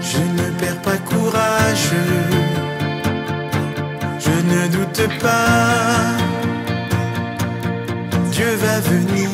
Je ne perds pas courage. Je ne doute pas. Dieu va venir.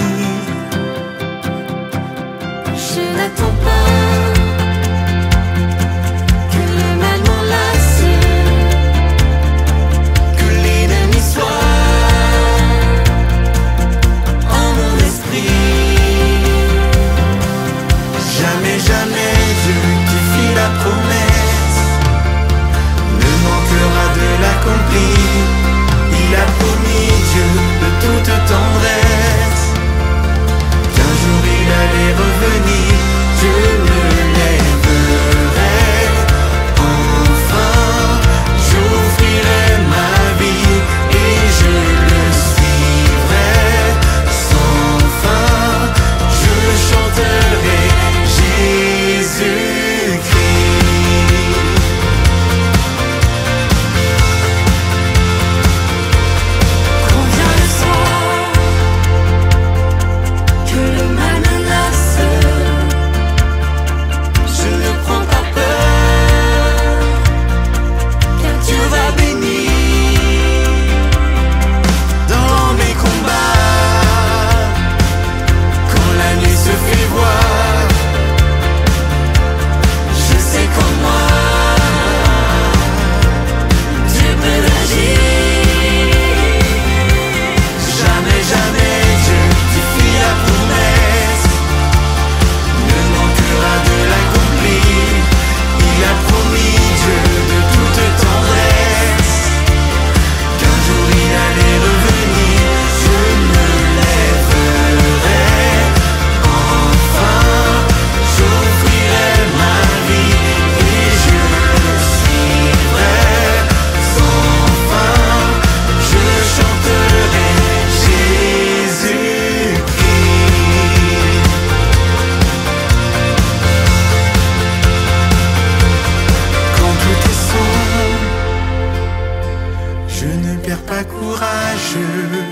courageux.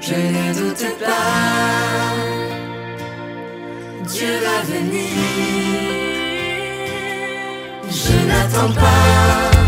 Je ne doute pas, Dieu va venir. Je n'attends pas.